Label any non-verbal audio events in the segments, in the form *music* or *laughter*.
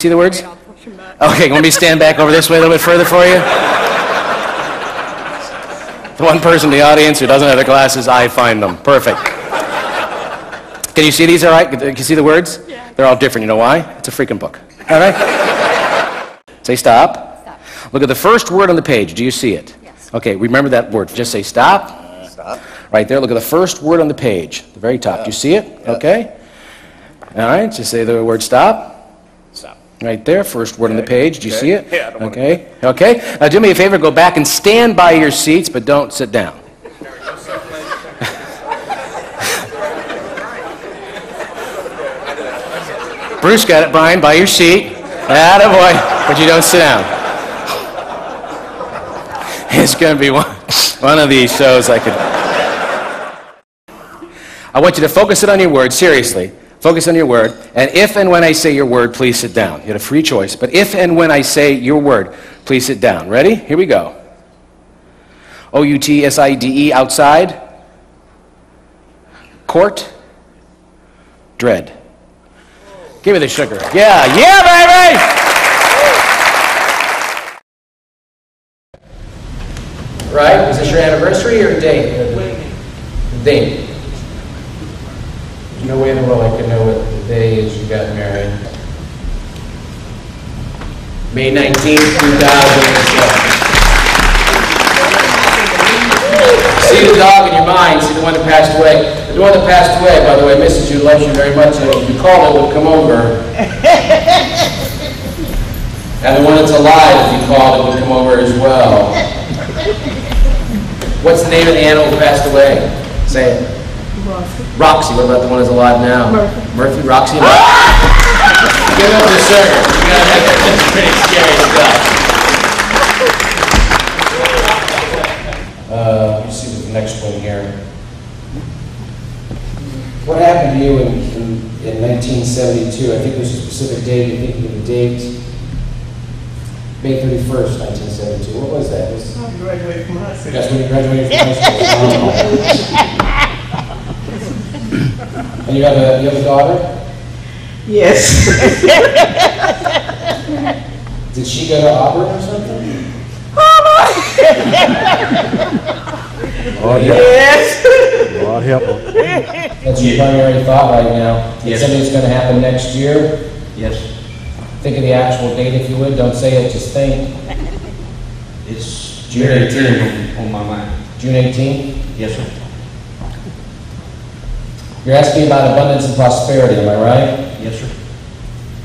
See the words? Okay, you want me to stand back over this way a little bit further for you? The one person in the audience who doesn't have their glasses, I find them. Perfect. Can you see these all right? Can you see the words? Yeah. They're all different. You know why? It's a freaking book. All right? Say stop. Stop. Look at the first word on the page. Do you see it? Yes. Okay, remember that word. Just say stop. Stop. Right there. Look at the first word on the page, the very top. Do you see it? Okay. All right. Just say the word stop. Right there, first word on the page. Do you Okay. see it? Yeah, don't wanna- Okay. Okay. Now do me a favor. Go back and stand by your seats, but don't sit down. *laughs* Bruce got it, Brian, by your seat. Attaboy. But you don't sit down. *laughs* It's going to be one, one of these shows I could. I want you to focus it on your word, seriously. Focus on your word. And if and when I say your word, please sit down. You had a free choice. But if and when I say your word, please sit down. Ready? Here we go. O U T S I D E, outside. Court. Dread. Give me the sugar. Yeah, yeah, baby! Right? Is this your anniversary or date? Date. No way in the world I could know what the day is you got married. May 19th, 2007. See the dog in your mind, see the one that passed away. The one that passed away, by the way, misses you, loves you very much, and if you call it, would come over. *laughs* And the one that's alive, if you call it, will come over as well. What's the name of the animal who passed away? Say it. Roxy. Roxy. What about the one that's alive now? Murphy. Murphy, Roxy. and *laughs* Murphy. Give up to the singer. You gotta make that that's *laughs* pretty scary stuff. Uh, let me see the next one here. What happened to you in, in, in 1972? I think there's a specific date. You think of the date? May 31st, 1972. What was that? Was, I graduated from high school. that's when you graduated from high school. *laughs* and you have a you have a daughter? Yes. *laughs* Did she go to Auburn or something? Oh, yeah. Yes. Lord help them. That's your primary thought right now. Yes. Something that's going to happen next year. Yes, Think of the actual date if you would. Don't say it, just think. it's June very 18th. clear on my mind. June 18th. Yes, sir. You're asking about abundance and prosperity, am I right?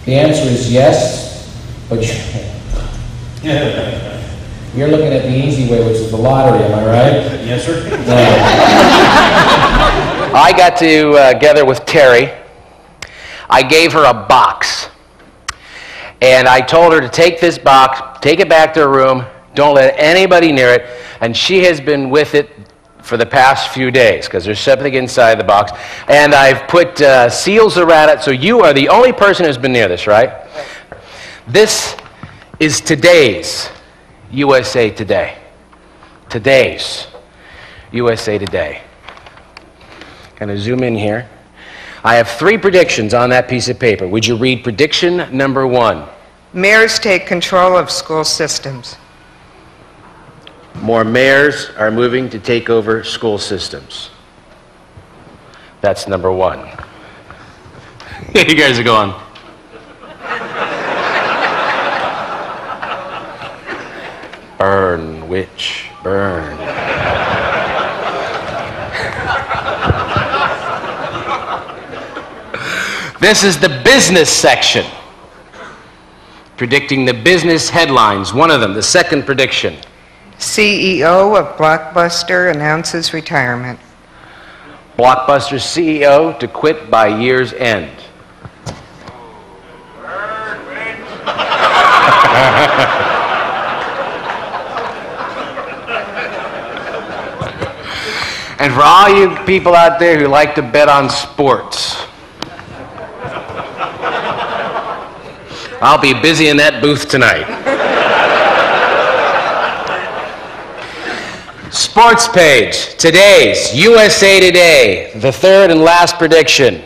Yes, sir. The answer is yes, but you're, *laughs* you're looking at the easy way, which is the lottery, am I right? Yes, sir. I got together uh, with Terry. I gave her a box. And I told her to take this box, take it back to her room, don't let anybody near it. And she has been with it for the past few days because there's something inside the box. And I've put uh, seals around it, so you are the only person who's been near this, right? This is today's USA Today. Today's USA Today. Kind of zoom in here. I have three predictions on that piece of paper. Would you read prediction number one? Mayors take control of school systems. More mayors are moving to take over school systems. That's number one. *laughs* you guys are going. Burn, witch, burn. this is the business section. Predicting the business headlines. One of them, the second prediction. CEO of Blockbuster announces retirement. Blockbuster CEO to quit by year's end. *laughs* and for all you people out there who like to bet on sports, I'll be busy in that booth tonight. Sports page, today's USA Today, the third and last prediction.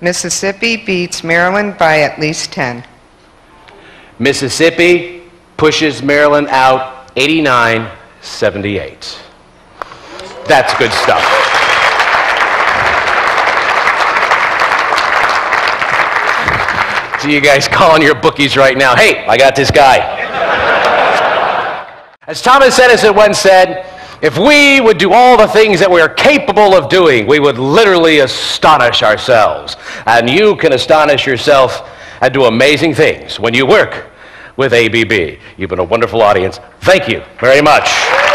Mississippi beats Maryland by at least 10. Mississippi pushes Maryland out 89 78. That's good stuff. See you guys calling your bookies right now. Hey, I got this guy. As Thomas Edison once said, if we would do all the things that we are capable of doing, we would literally astonish ourselves. And you can astonish yourself and do amazing things when you work with ABB. You've been a wonderful audience. Thank you very much.